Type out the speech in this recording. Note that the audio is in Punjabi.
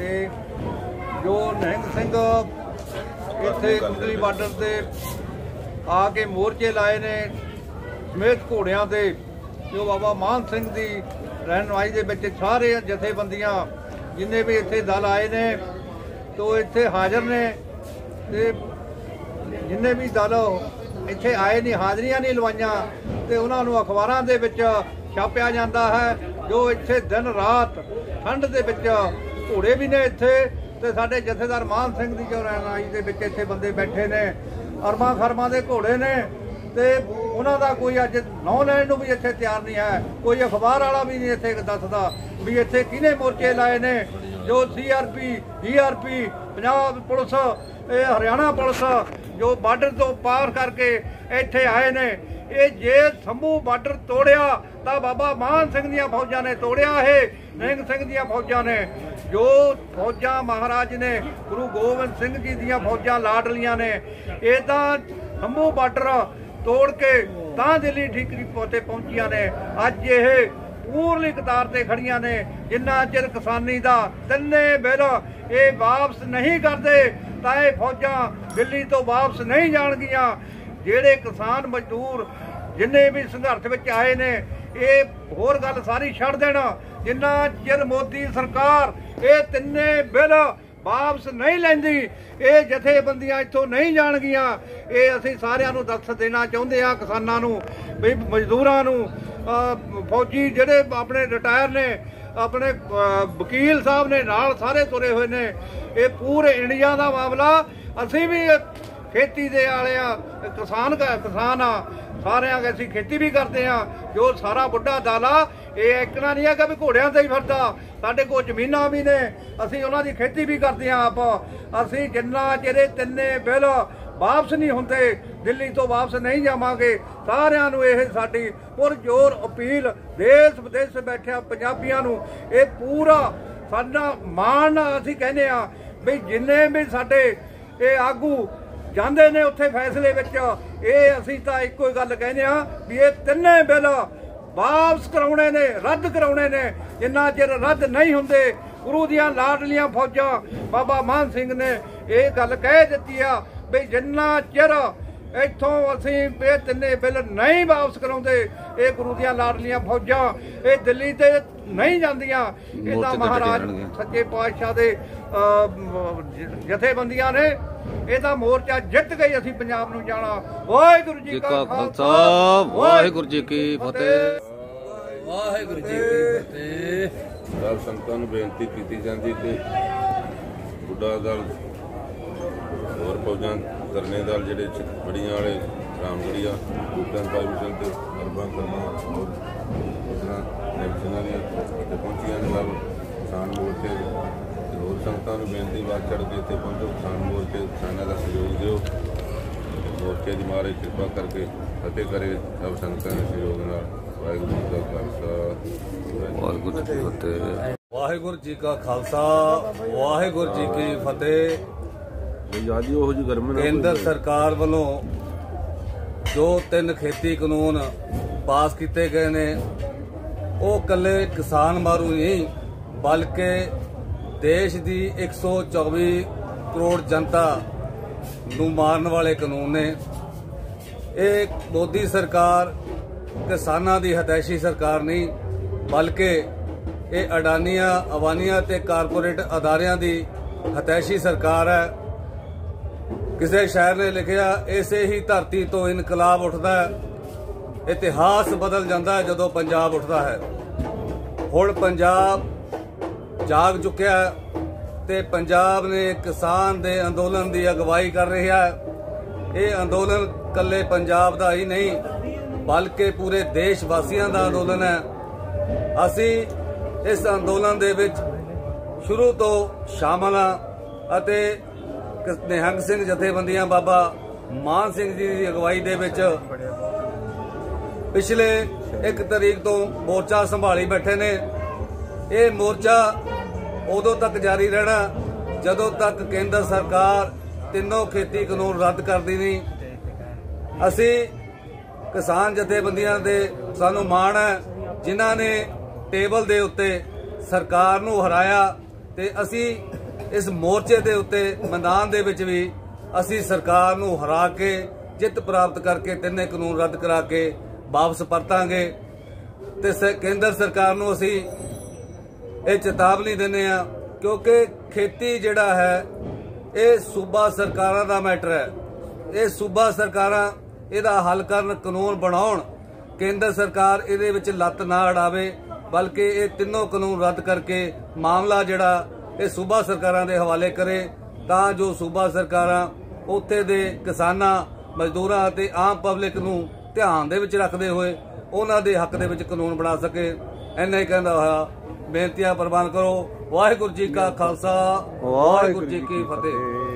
ਤੇ ਜੋ ਨਹਿੰਗ ਸਿੰਘ ਇੱਥੇ ਕੁੰਡਲੀ ਬਾਰਡਰ ਤੇ ਆ ਕੇ ਮੋਰਚੇ ਲਾਏ ਨੇ, ਸਮੇਤ ਘੋੜਿਆਂ ਤੇ ਜੋ ਬਾਬਾ ਮਾਨ ਸਿੰਘ ਦੀ ਰਹਿਨਮਾਈ ਦੇ ਵਿੱਚ ਸਾਰੇ ਜਥੇਬੰਦੀਆਂ ਜਿੰਨੇ ਵੀ ਇੱਥੇ ਦਲ ਆਏ ਨੇ, ਤੋ ਇੱਥੇ ਹਾਜ਼ਰ ਨੇ ਤੇ ਜਿੰਨੇ ਵੀ ਦਲ ਇੱਥੇ ਆਏ ਨਹੀਂ ਹਾਜ਼ਰੀਆਂ ਨਹੀਂ ਲਵਾਈਆਂ ਤੇ ਉਹਨਾਂ ਨੂੰ ਅਖਬਾਰਾਂ ਦੇ ਵਿੱਚ ਛਾਪਿਆ ਜਾਂਦਾ ਹੈ, ਜੋ ਇੱਥੇ ਦਿਨ ਰਾਤ ਠੰਡ ਦੇ ਵਿੱਚ ਘੋੜੇ ਵੀ ਨੇ ਇੱਥੇ ਤੇ ਸਾਡੇ ਜਥੇਦਾਰ ਮਾਨ ਸਿੰਘ ਦੀ ਜੋ ਰਹਿਨਾਈ ਦੇ ਵਿੱਚ ਇੱਥੇ ਬੰਦੇ ਬੈਠੇ ਨੇ ਅਰਮਾਂ ਖਰਮਾਂ ਦੇ ਘੋੜੇ ਨੇ ਤੇ ਉਹਨਾਂ ਦਾ ਕੋਈ ਅੱਜ ਨੌ ਲੈਣ ਨੂੰ ਵੀ ਇੱਥੇ ਤਿਆਰ ਨਹੀਂ ਹੈ, ਕੋਈ ਅਖਬਾਰ ਵਾਲਾ ਵੀ ਨਹੀਂ ਇੱਥੇ ਦੱਸਦਾ ਵੀ ਇੱਥੇ ਕਿਹਨੇ ਮੋਰਚੇ ਲਾਏ ਨੇ, ਜੋ ਸੀਆਰਪੀ ਈਆਰਪੀ ਪੰਜਾਬ ਪੁਲਿਸ, ਇਹ ਹਰਿਆਣਾ ਪੁਲਿਸ ਜੋ ਬਾਰਡਰ ਤੋਂ ਪਾਰ ਕਰਕੇ ਇੱਥੇ ਆਏ ਨੇ, ਇਹ ਜੇ ਸੰਭੂ ਬਾਰਡਰ ਤੋੜਿਆ, ਤਾਂ ਬਾਬਾ ਮਾਨ ਸਿੰਘ ਦੀਆਂ ਫੌਜਾਂ ਨੇ ਤੋੜਿਆ ਇਹ ਨਿਹੰਗ ਸਿੰਘ ਦੀਆਂ ਫੌਜਾਂ ਨੇ। ਜੋ ਫੌਜਾਂ ਮਹਾਰਾਜ ਨੇ, ਗੁਰੂ ਗੋਬਿੰਦ ਸਿੰਘ ਜੀ ਦੀਆਂ ਫੌਜਾਂ ਲਾਡਲੀਆਂ ਨੇ ਇਹ ਤਾਂ ਸੰਭੂ ਬਾਰਡਰ ਤੋੜ ਕੇ ਤਾਂ ਦਿੱਲੀ ਠੀਕਰੀ ਪੋਤੇ ਪਹੁੰਚੀਆਂ ਨੇ। ਅੱਜ ਇਹ ਪੂਰਲੀ ਕਤਾਰ ਤੇ ਖੜੀਆਂ ਨੇ, ਜਿੰਨਾ ਚਿਰ ਕਿਸਾਨੀ ਦਾ ਤਿੰਨੇ ਬਿੱਲ ਇਹ ਵਾਪਸ ਨਹੀਂ ਕਰਦੇ ਤਾਂ ਇਹ ਫੌਜਾਂ ਦਿੱਲੀ ਤੋਂ ਵਾਪਸ ਨਹੀਂ ਜਾਣਗੀਆਂ। ਜਿਹੜੇ ਕਿਸਾਨ ਮਜ਼ਦੂਰ ਜਿੰਨੇ ਵੀ ਸੰਘਰਸ਼ ਵਿੱਚ ਆਏ ਨੇ, ਇਹ ਹੋਰ ਗੱਲ ਸਾਰੀ ਛੱਡ ਦੇਣਾ। ਜਿੰਨਾ ਚਿਰ ਮੋਦੀ ਸਰਕਾਰ ਇਹ ਤਿੰਨੇ ਬਿੱਲ ਵਾਪਸ ਨਹੀਂ ਲੈਂਦੀ, ਇਹ ਜਥੇਬੰਦੀਆਂ ਇੱਥੋਂ ਨਹੀਂ ਜਾਣਗੀਆਂ। ਇਹ ਅਸੀਂ ਸਾਰਿਆਂ ਨੂੰ ਦੱਸ ਦੇਣਾ ਚਾਹੁੰਦੇ ਆ ਕਿਸਾਨਾਂ ਨੂੰ, ਵੀ ਮਜ਼ਦੂਰਾਂ ਨੂੰ ਫੌਜੀ ਜਿਹੜੇ ਆਪਣੇ ਰਿਟਾਇਰ ਨੇ ਆਪਣੇ ਵਕੀਲ ਸਾਹਿਬ ਨੇ ਨਾਲ ਸਾਰੇ ਤੁਰੇ ਹੋਏ ਨੇ। ਇਹ ਪੂਰੇ ਇੰਡੀਆ ਦਾ ਮਾਮਲਾ। ਅਸੀਂ ਵੀ ਖੇਤੀ ਦੇ ਵਾਲੇ ਆ ਕਿਸਾਨ ਕਿਸਾਨ ਆ। ਸਾਰਿਆਂ ਅਸੀਂ ਖੇਤੀ ਵੀ ਕਰਦੇ ਆ। ਜੋ ਸਾਰਾ ਬੁੱਢਾ ਦਾਲਾ ਇਹ ਇਕਣਾ ਨਹੀਂ ਹੈਗਾ ਵੀ ਘੋੜਿਆਂ ਤੇ ਹੀ ਫਿਰਦਾ। ਸਾਡੇ ਕੋਲ ਜ਼ਮੀਨਾਂ ਵੀ ਨੇ। ਅਸੀਂ ਉਹਨਾਂ ਦੀ ਖੇਤੀ ਵੀ ਕਰਦੇ ਆ ਆਪ। ਅਸੀਂ ਜਿੰਨਾ ਚਿਰੇ ਤਿੰਨੇ ਬਿੱਲ ਵਾਪਸ ਨਹੀਂ ਹੁੰਦੇ ਦਿੱਲੀ ਤੋਂ ਵਾਪਸ ਨਹੀਂ ਜਾਵਾਂਗੇ। ਸਾਰਿਆਂ ਨੂੰ ਇਹ ਸਾਡੀ ਪੁਰਜੋਰ ਅਪੀਲ, ਦੇਸ਼ ਵਿਦੇਸ਼ ਬੈਠਿਆ ਪੰਜਾਬੀਆਂ ਨੂੰ, ਇਹ ਪੂਰਾ ਸਾਡਾ ਮਾਣ ਅਸੀਂ ਕਹਿੰਦੇ ਆ ਵੀ ਜਿੰਨੇ ਵੀ ਸਾਡੇ ਇਹ ਆਗੂ ਜਾਂਦੇ ਨੇ ਉੱਥੇ ਫੈਸਲੇ ਵਿੱਚ, ਇਹ ਅਸੀਂ ਤਾਂ ਇੱਕੋ ਹੀ ਗੱਲ ਕਹਿੰਦੇ ਆ ਵੀ ਇਹ ਤਿੰਨੇ ਬਿੱਲ ਵਾਪਸ ਕਰਾਉਣੇ ਨੇ, ਰੱਦ ਕਰਾਉਣੇ ਨੇ। ਜਿੰਨਾ ਚਿਰ ਰੱਦ ਨਹੀਂ ਹੁੰਦੇ, ਗੁਰੂ ਦੀਆਂ ਲਾਡਲੀਆਂ ਫੌਜਾਂ ਬਾਬਾ ਮਾਨ ਸਿੰਘ ਨੇ ਇਹ ਗੱਲ ਕਹਿ ਦਿੱਤੀ ਆ ਵੀ ਜਿੰਨਾ ਚਿਰ ਇੱਥੋਂ ਅਸੀਂ ਇਹ ਤਿੰਨੇ ਬਿੱਲ ਨਹੀਂ ਵਾਪਸ ਕਰਾਉਂਦੇ। ਇਹ ਗੁਰੂ ਦੀਆਂ ਲਾਡਲੀਆਂ ਫੌਜਾਂ ਇਹ ਦਿੱਲੀ ਤੇ ਨਹੀਂ ਜਾਂਦੀਆਂ। ਇਹ ਤਾਂ ਮਹਾਰਾਜ ਸੱਚੇ ਪਾਤਸ਼ਾਹ ਦੇ ਜਥੇਬੰਦੀਆਂ ਨੇ ਇਹ ਤਾਂ ਮੋਰਚਾ ਜਿੱਤ ਗਈ ਅਸੀਂ ਪੰਜਾਬ ਨੂੰ ਜਾਣਾ। ਵਾਹਿਗੁਰੂ ਜੀ ਕਾ ਖਾਲਸਾ। ਵਾਹਿਗੁਰੂ ਜੀ ਕੀ ਫਤਿਹ। ਵਾਹਿਗੁਰੂ ਜੀ ਕੀ ਫਤਿਹ। ਦਲ ਸੰਗਤਾਂ ਨੂੰ ਬੇਨਤੀ ਕੀਤੀ ਜਾਂਦੀ ਕਿ ਬੁੱਢਾ ਦਲ ਹੋਰ ਫੌਜਾਂ ਕਰਨੇ ਦਲ ਜਿਹੜੇ ਚ- ਬੜੀਆਂ ਵਾਲੇ ਰਾਮਗੜੀਆ ਬੂਟਾਂ ਪਾਈਮਿਸ਼ਨ ਤੇ ਅਰਬਾਂ ਕਰਨਾ ਹੋਰ ਉਸਰਾਂ ਨੈਕਸ਼ਨਾਂ ਦੀਆਂ ਇੱਥੇ ਪਹੁੰਚੀਆਂ ਨੇ ਨਾਲ ਕਿਸਾਨ ਮੋਰਚੇ ਤੇ ਹੋਰ ਸੰਗਤਾਂ ਨੂੰ ਬੇਨਤੀ ਬਾਤ ਚੜ ਕੇ ਇੱਥੇ ਪਹੁੰਚੋ ਕਿਸਾਨ ਮੋਰਚੇ ਕਿਸਾਨਾਂ ਦਾ ਸਹਿਯੋਗ ਦਿਓ। ਮੋਰਚੇ ਦੀ ਮਾਰੇ ਕਿਰਪਾ ਕਰਕੇ ਫਤਿਹ ਕਰੇ ਸਭ ਸੰਗਤਾਂ ਦੇ ਸਹਿਯੋਗ ਨਾਲ। ਵਾਹਿਗੁਰੂ ਜੀ ਕਾ ਖਾਲਸਾ। ਵਾਹਿਗੁਰੂ ਜੀ ਕੀ ਵਾਹਿਗੁਰੂ ਜੀ ਕੀ ਫਤਿਹ। ਵਾਹਿਗੁਰੂ ਜੀ ਕਾ ਖਾਲਸਾ ਵਾਹਿਗੁਰੂ ਜੀ ਕੀ ਫਤਿਹ। ਆਜ਼ਾਦੀ ਉਹੋ ਜੀ ਗਰਮ ਕੇਂਦਰ ਸਰਕਾਰ ਵੱਲੋਂ ਜੋ ਤਿੰਨ ਖੇਤੀ ਕਾਨੂੰਨ ਪਾਸ ਕੀਤੇ ਗਏ ਨੇ। ਉਹ ਕੱਲੇ ਕਿਸਾਨ ਮਾਰੂ ਨਹੀਂ ਬਲਕਿ ਦੇਸ਼ ਦੀ 124 ਕਰੋੜ ਜਨਤਾ ਨੂੰ ਮਾਰਨ ਵਾਲੇ ਕਾਨੂੰਨ ਨੇ। ਇਹ ਮੋਦੀ ਸਰਕਾਰ ਕਿਸਾਨਾਂ ਦੀ ਹਤੈਸ਼ੀ ਸਰਕਾਰ ਨਹੀਂ ਬਲਕਿ ਇਹ ਅਡਾਨੀਆਂ ਅਵਾਨੀਆਂ ਤੇ ਕਾਰਪੋਰੇਟ ਅਦਾਰਿਆਂ ਦੀ ਹਤੈਸ਼ੀ ਸਰਕਾਰ ਹੈ। ਕਿਸੇ ਸ਼ਾਇਰ ਨੇ ਲਿਖਿਆ, ਇਸੇ ਹੀ ਧਰਤੀ ਤੋਂ ਇਨਕਲਾਬ ਉੱਠਦਾ ਹੈ। ਇਤਿਹਾਸ ਬਦਲ ਜਾਂਦਾ ਹੈ ਜਦੋਂ ਪੰਜਾਬ ਉੱਠਦਾ ਹੈ। ਹੁਣ ਪੰਜਾਬ ਜਾਗ ਚੁੱਕਿਆ ਹੈ ਤੇ ਪੰਜਾਬ ਨੇ ਕਿਸਾਨ ਦੇ ਅੰਦੋਲਨ ਦੀ ਅਗਵਾਈ ਕਰ ਰਿਹਾ ਹੈ। ਇਹ ਅੰਦੋਲਨ ਕੱਲੇ ਪੰਜਾਬ ਦਾ ਹੀ ਨਹੀਂ, ਬਲਕਿ ਪੂਰੇ ਦੇਸ਼ ਵਾਸੀਆਂ ਦਾ ਅੰਦੋਲਨ ਹੈ। ਅਸੀਂ ਇਸ ਅੰਦੋਲਨ ਦੇ ਵਿੱਚ ਸ਼ੁਰੂ ਤੋਂ ਸ਼ਾਮਲ ਹਾਂ ਅਤੇ ਨਿਹੰਗ ਸਿੰਘ ਜਥੇਬੰਦੀਆਂ ਬਾਬਾ ਮਾਨ ਸਿੰਘ ਜੀ ਦੀ ਅਗਵਾਈ ਦੇ ਵਿੱਚ ਪਿਛਲੇ 1 ਤਰੀਕ ਤੋਂ ਮੋਰਚਾ ਸੰਭਾਲੀ ਬੈਠੇ ਨੇ। ਇਹ ਮੋਰਚਾ ਉਦੋਂ ਤੱਕ ਜਾਰੀ ਰਹਿਣਾ, ਜਦੋਂ ਤੱਕ ਕੇਂਦਰ ਸਰਕਾਰ ਤਿੰਨੋਂ ਖੇਤੀ ਕਾਨੂੰਨ ਰੱਦ ਕਰਦੀ ਨਹੀਂ। ਅਸੀਂ ਕਿਸਾਨ ਜਥੇਬੰਦੀਆਂ ਦੇ ਸਾਨੂੰ ਮਾਣ ਹੈ, ਜਿਨ੍ਹਾਂ ਨੇ ਟੇਬਲ ਦੇ ਉੱਤੇ ਸਰਕਾਰ ਨੂੰ ਹਰਾਇਆ ਤੇ ਅਸੀਂ ਇਸ ਮੋਰਚੇ ਦੇ ਉੱਤੇ ਮੈਦਾਨ ਦੇ ਵਿੱਚ ਵੀ ਅਸੀਂ ਸਰਕਾਰ ਨੂੰ ਹਰਾ ਕੇ, ਜਿੱਤ ਪ੍ਰਾਪਤ ਕਰਕੇ ਤਿੰਨੇ ਕਾਨੂੰਨ ਰੱਦ ਕਰਾ ਕੇ ਵਾਪਸ ਪਰਤਾਂਗੇ। ਤੇ ਕੇਂਦਰ ਸਰਕਾਰ ਨੂੰ ਅਸੀਂ ਇਹ ਚੇਤਾਵਨੀ ਦਿੰਦੇ ਆ ਕਿਉਂਕਿ ਖੇਤੀ ਜਿਹੜਾ ਹੈ, ਇਹ ਸੂਬਾ ਸਰਕਾਰਾਂ ਦਾ ਮੈਟਰ ਹੈ। ਇਹ ਸੂਬਾ ਸਰਕਾਰਾਂ ਇਹਦਾ ਹੱਲ ਕਰਨ, ਕਾਨੂੰਨ ਬਣਾਉਣ, ਕੇਂਦਰ ਸਰਕਾਰ ਇਹਦੇ ਵਿੱਚ ਲੱਤ ਨਾ ਅੜਾਵੇ, ਬਲਕਿ ਇਹ ਤਿੰਨੋਂ ਕਾਨੂੰਨ ਰੱਦ ਕਰਕੇ ਮਾਮਲਾ ਜਿਹੜਾ ਇਹ ਸੂਬਾ ਸਰਕਾਰਾਂ ਦੇ ਹਵਾਲੇ ਕਰੇ ਤਾਂ ਜੋ ਸੂਬਾ ਸਰਕਾਰਾਂ ਉੱਥੇ ਦੇ ਕਿਸਾਨਾਂ, ਮਜ਼ਦੂਰਾਂ ਅਤੇ ਆਮ ਪਬਲਿਕ ਨੂੰ ਧਿਆਨ ਦੇ ਵਿੱਚ ਰੱਖਦੇ ਹੋਏ ਉਹਨਾਂ ਦੇ ਹੱਕ ਦੇ ਵਿੱਚ ਕਾਨੂੰਨ ਬਣਾ ਸਕੇ। ਇੰਨਾ ਹੀ ਕਹਿੰਦਾ ਹੋਇਆ। ਬੇਨਤੀਆਂ ਪ੍ਰਵਾਨ ਕਰੋ। ਵਾਹਿਗੁਰੂ ਜੀ ਕਾ ਖਾਲਸਾ, ਵਾਹਿਗੁਰੂ ਜੀ ਕੀ ਫਤਿਹ।